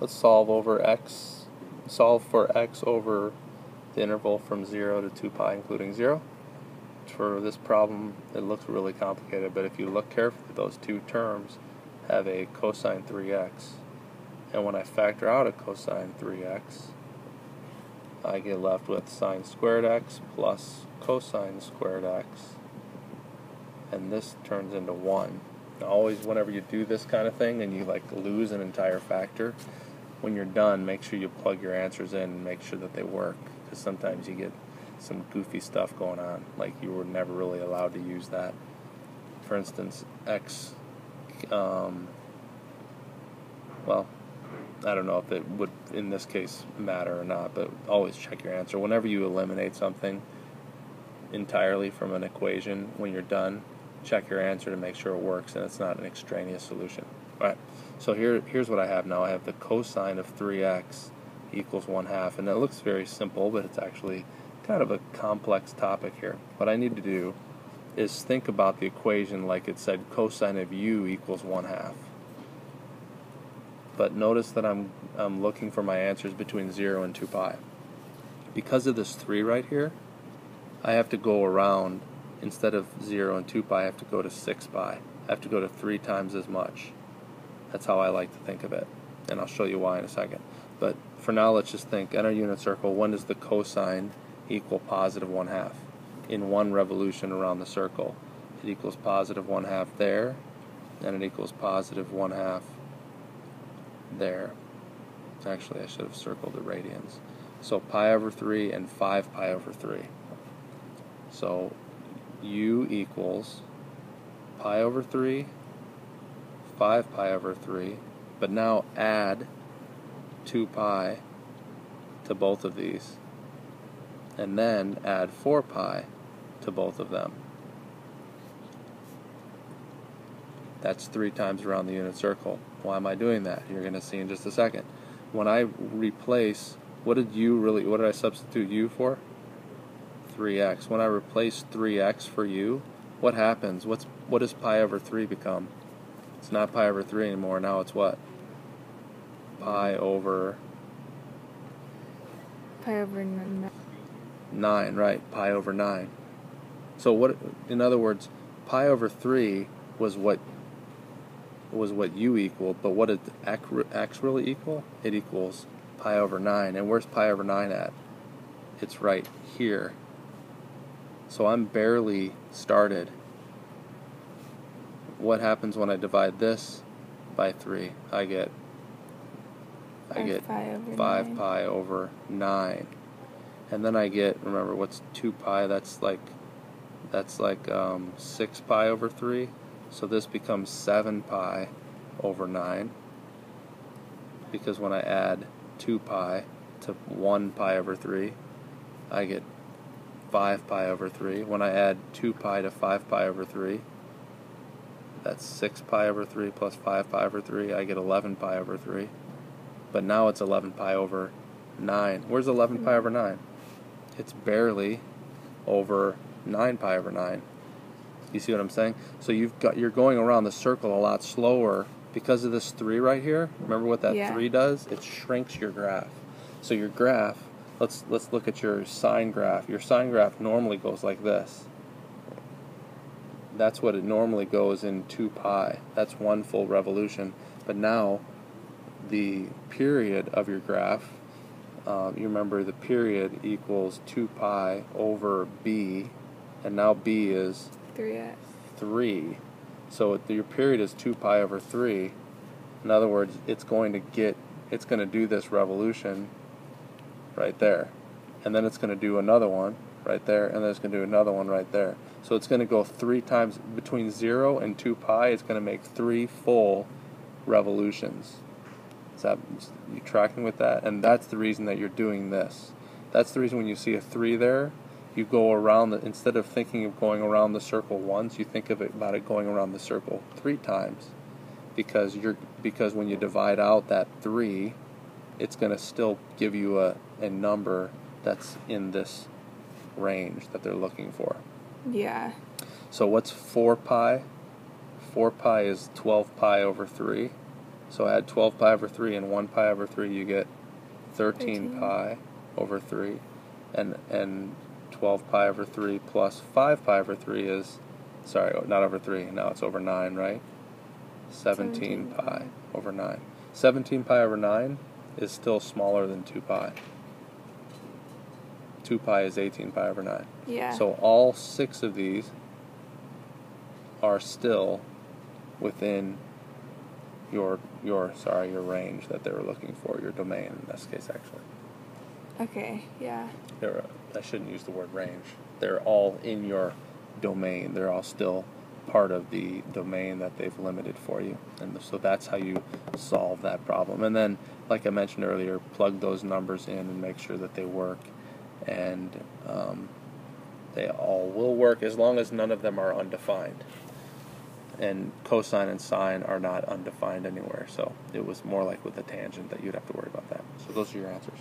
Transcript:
let's solve over x, solve for x over the interval from 0 to 2 pi including 0. For this problem, it looks really complicated, but if you look carefully, those two terms have a cosine 3x. And when I factor out a cosine 3x, I get left with sine squared x plus cosine squared x. And this turns into 1. Now, always, whenever you do this kind of thing and you like lose an entire factor, when you're done, make sure you plug your answers in and make sure that they work. Because sometimes you get some goofy stuff going on, like you were never really allowed to use that. For instance, x, um, well, I don't know if it would in this case matter or not, but always check your answer. Whenever you eliminate something entirely from an equation, when you're done, check your answer to make sure it works and it's not an extraneous solution. All right, so here, here's what I have now. I have the cosine of 3x equals 1 half, and it looks very simple, but it's actually kind of a complex topic here. What I need to do is think about the equation like it said cosine of u equals 1 half. But notice that I'm, I'm looking for my answers between 0 and 2 pi. Because of this 3 right here, I have to go around instead of 0 and 2 pi, I have to go to 6 pi. I have to go to 3 times as much. That's how I like to think of it. And I'll show you why in a second. But for now, let's just think in our unit circle, when does the cosine equal positive 1 half? In one revolution around the circle. It equals positive 1 half there, and it equals positive 1 half there. Actually, I should have circled the radians. So pi over 3 and 5 pi over 3. So u equals pi over 3, 5 pi over 3, but now add 2 pi to both of these, and then add 4 pi to both of them. That's three times around the unit circle. Why am I doing that? You're going to see in just a second. When I replace, what did u really, what did I substitute u for? 3x. When I replace 3x for u, what happens? What's what does pi over 3 become? It's not pi over 3 anymore. Now it's what? Pi over pi over 9. 9, right. Pi over 9. So what in other words, pi over 3 was what was what u equaled, but what did x really equal? It equals pi over 9. And where's pi over 9 at? It's right here. So I'm barely started. What happens when I divide this by 3? I get I get 5 pi over 9. And then I get, remember, what's 2 pi? That's like that's like um, 6 pi over 3. So this becomes 7 pi over 9 because when I add 2 pi to 1 pi over 3, I get 5 pi over 3. When I add 2 pi to 5 pi over 3, that's 6 pi over 3 plus 5 pi over 3, I get 11 pi over 3. But now it's 11 pi over 9. Where's 11 pi over 9? It's barely over 9 pi over 9. You see what I'm saying? So you've got you're going around the circle a lot slower because of this 3 right here. Remember what that yeah. 3 does? It shrinks your graph. So your graph let's let's look at your sine graph. Your sine graph normally goes like this. That's what it normally goes in 2 pi. That's one full revolution. But now the period of your graph, um, you remember the period equals 2 pi over b, and now b is 3x. 3. So your period is 2 pi over 3. In other words, it's going to get, it's going to do this revolution right there. And then it's going to do another one right there, and then it's going to do another one right there. So it's going to go three times between 0 and 2 pi, it's going to make three full revolutions. Is that you tracking with that? And that's the reason that you're doing this. That's the reason when you see a 3 there, you go around the instead of thinking of going around the circle once, you think of it about it going around the circle three times. Because you're because when you divide out that 3, it's going to still give you a, a number that's in this range that they're looking for. Yeah. So what's 4 pi? 4 pi is 12 pi over 3. So add 12 pi over 3 and 1 pi over 3, you get 13, 13. pi over 3. And, and 12 pi over 3 plus 5 pi over 3 is, sorry, oh, not over 3, now it's over 9, right? 17, 17 pi pi. over 9. 17 pi over 9 is still smaller than 2 pi. 2 pi is 18 pi over 9. Yeah. So all six of these are still within your your sorry your range that they were looking for your domain in this case actually. okay. Yeah. They're, I shouldn't use the word range. They're all in your domain. They're all still part of the domain that they've limited for you, and so that's how you solve that problem. And then, like I mentioned earlier, plug those numbers in and make sure that they work, and um, they all will work as long as none of them are undefined. And cosine and sine are not undefined anywhere, so it was more like with a tangent that you'd have to worry about that. So those are your answers.